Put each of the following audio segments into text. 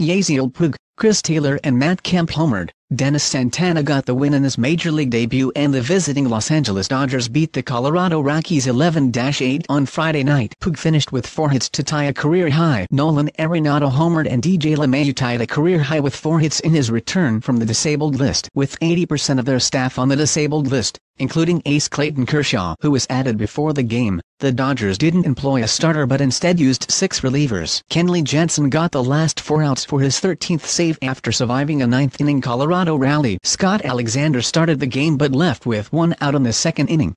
Yasiel Puig, Chris Taylor and Matt Kemp homered. Dennis Santana got the win in his major league debut and the visiting Los Angeles Dodgers beat the Colorado Rockies 11-8 on Friday night. Puig finished with four hits to tie a career high. Nolan Arenado homered and DJ LeMahieu tied a career high with four hits in his return from the disabled list. With 80% of their staff on the disabled list, including ace Clayton Kershaw who was added before the game, the Dodgers didn't employ a starter but instead used six relievers. Kenley Jansen got the last four outs for his 13th save after surviving a ninth-inning Colorado rally. Scott Alexander started the game but left with one out in the second inning.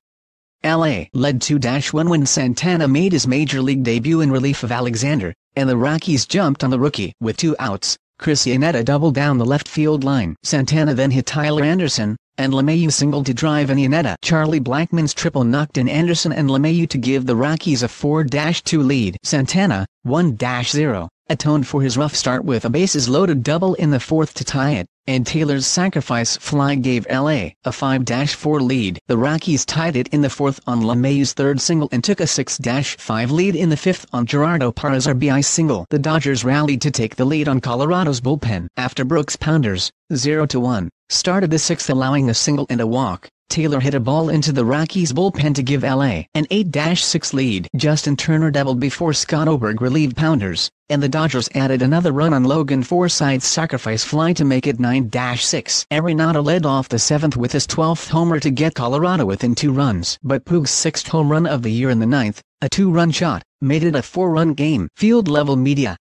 LA led 2-1 when Santana made his major league debut in relief of Alexander, and the Rockies jumped on the rookie. With two outs, Chris Iannetta doubled down the left field line. Santana then hit Tyler Anderson, and LeMahieu singled to drive in Iannetta. Charlie Blackmon's triple knocked in Anderson and LeMahieu to give the Rockies a 4-2 lead. Santana, 1-0, atoned for his rough start with a bases-loaded double in the fourth to tie it, and Taylor's sacrifice fly gave LA a 5-4 lead. The Rockies tied it in the fourth on LeMahieu's third single and took a 6-5 lead in the fifth on Gerardo Parra's RBI single. The Dodgers rallied to take the lead on Colorado's bullpen. After Brooks Pounders, 0-1, started the sixth allowing a single and a walk, Taylor hit a ball into the Rockies bullpen to give LA an 8-6 lead. Justin Turner doubled before Scott Oberg relieved Pounders, and the Dodgers added another run on Logan Forsythe's sacrifice fly to make it 9-6. Arenado led off the seventh with his 12th homer to get Colorado within two runs. But Puig's sixth home run of the year in the ninth, a two-run shot, made it a four-run game. Field level media,